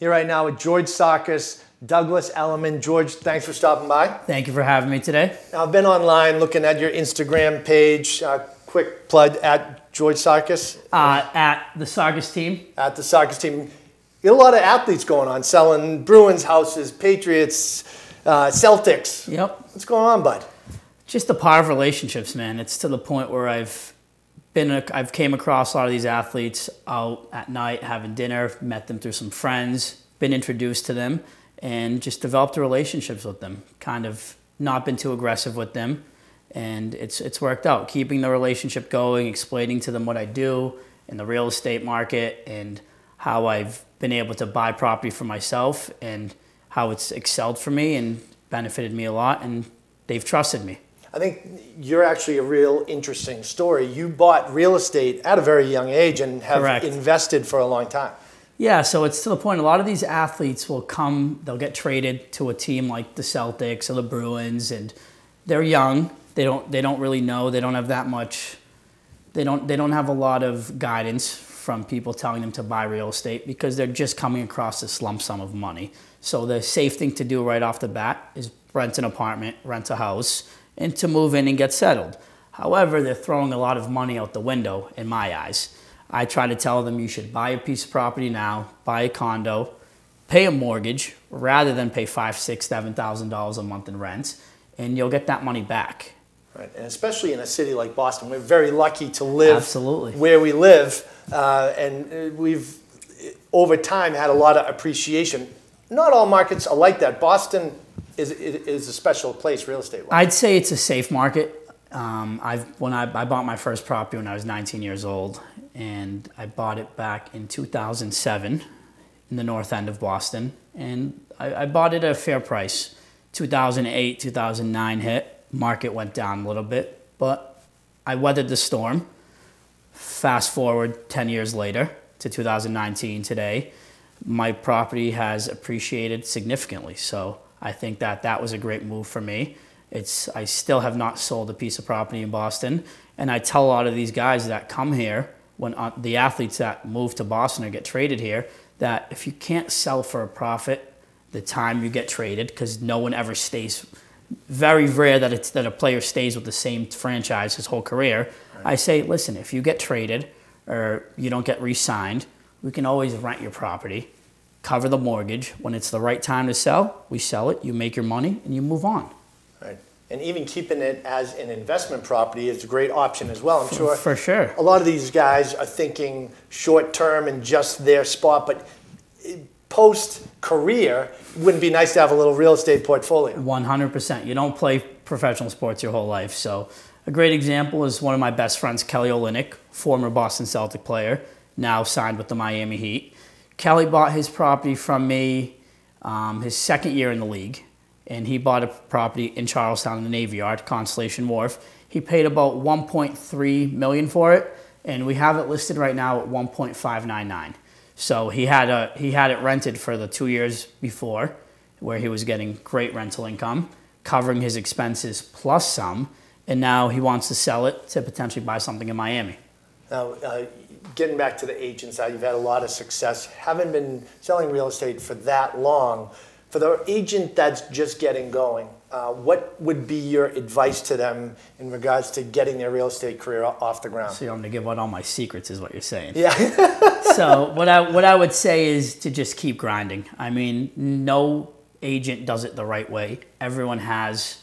Here right now with George Sarkis, Douglas Elliman. George, thanks for stopping by. Thank you for having me today. Now, I've been online looking at your Instagram page. Uh, quick plug at George Sarkis. Uh, at the Sarkis team. At the Sarkis team. You got a lot of athletes going on, selling Bruins houses, Patriots, uh, Celtics. Yep. What's going on, bud? Just the power of relationships, man. It's to the point where I've been, a, I've came across a lot of these athletes out at night having dinner, met them through some friends, been introduced to them, and just developed relationships with them. Kind of not been too aggressive with them, and it's it's worked out. Keeping the relationship going, explaining to them what I do in the real estate market, and how I've been able to buy property for myself, and how it's excelled for me and benefited me a lot, and they've trusted me. I think you're actually a real interesting story. You bought real estate at a very young age and have Correct. invested for a long time. Yeah, so it's to the point. A lot of these athletes will come, they'll get traded to a team like the Celtics or the Bruins, and they're young. They don't, they don't really know. They don't have that much. They don't, they don't have a lot of guidance from people telling them to buy real estate because they're just coming across this lump sum of money. So the safe thing to do right off the bat is rent an apartment, rent a house, and to move in and get settled. However, they're throwing a lot of money out the window in my eyes. I try to tell them you should buy a piece of property now, buy a condo, pay a mortgage rather than pay five, six, seven thousand dollars a month in rent, and you'll get that money back. Right, and especially in a city like Boston, we're very lucky to live Absolutely. where we live, uh, and uh, we've over time had a lot of appreciation. Not all markets are like that. Boston is is a special place, real estate. wise. I'd say it's a safe market. Um, I've when I, I bought my first property when I was 19 years old, and I bought it back in 2007 in the north end of Boston, and I, I bought it at a fair price. 2008, 2009 hit, market went down a little bit, but I weathered the storm. Fast forward 10 years later to 2019 today, my property has appreciated significantly. So I think that that was a great move for me. It's I still have not sold a piece of property in Boston, and I tell a lot of these guys that come here when uh, the athletes that move to Boston or get traded here that if you can't sell for a profit the time you get traded because no one ever stays very rare that it's that a player stays with the same franchise his whole career. I say, listen, if you get traded or you don't get re-signed, we can always rent your property, cover the mortgage. When it's the right time to sell, we sell it, you make your money, and you move on. Right. And even keeping it as an investment property is a great option as well. I'm sure. For sure. A lot of these guys are thinking short term and just their spot, but post career, wouldn't be nice to have a little real estate portfolio. 100%. You don't play professional sports your whole life. So, a great example is one of my best friends, Kelly Olynyk, former Boston Celtic player, now signed with the Miami Heat. Kelly bought his property from me um, his second year in the league, and he bought a property in Charlestown in the Navy Yard, Constellation Wharf. He paid about 1.3 million for it, and we have it listed right now at 1.599. So he had a he had it rented for the two years before, where he was getting great rental income, covering his expenses plus some, and now he wants to sell it to potentially buy something in Miami. Now, uh, getting back to the agent side, you've had a lot of success. Haven't been selling real estate for that long. For the agent that's just getting going, uh, what would be your advice to them in regards to getting their real estate career off the ground? So you want me to give out all my secrets, is what you're saying. Yeah. so what I what I would say is to just keep grinding. I mean, no agent does it the right way. Everyone has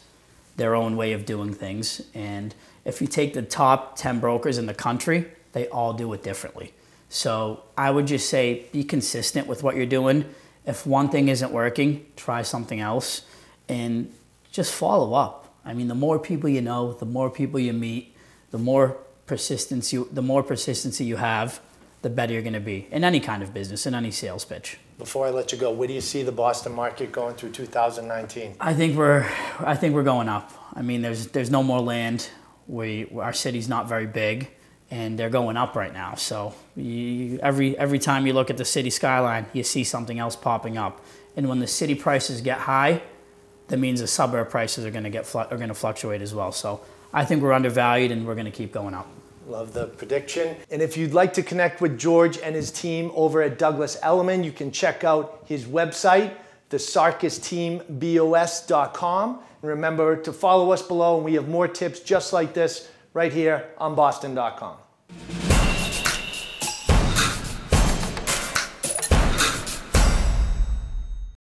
their own way of doing things, and if you take the top 10 brokers in the country, they all do it differently. So I would just say be consistent with what you're doing. If one thing isn't working, try something else and just follow up. I mean, the more people you know, the more people you meet, the more persistence you the more persistency you have, the better you're going to be in any kind of business, in any sales pitch. Before I let you go, where do you see the Boston market going through 2019? I think we're I think we're going up. I mean, there's there's no more land. We our city's not very big, and they're going up right now. So you, every every time you look at the city skyline, you see something else popping up. And when the city prices get high, that means the suburb prices are going to get are going to fluctuate as well. So I think we're undervalued, and we're going to keep going up. Love the prediction. And if you'd like to connect with George and his team over at Douglas Elliman, you can check out his website, thesarkisteambos.com. And remember to follow us below, and we have more tips just like this right here on boston.com.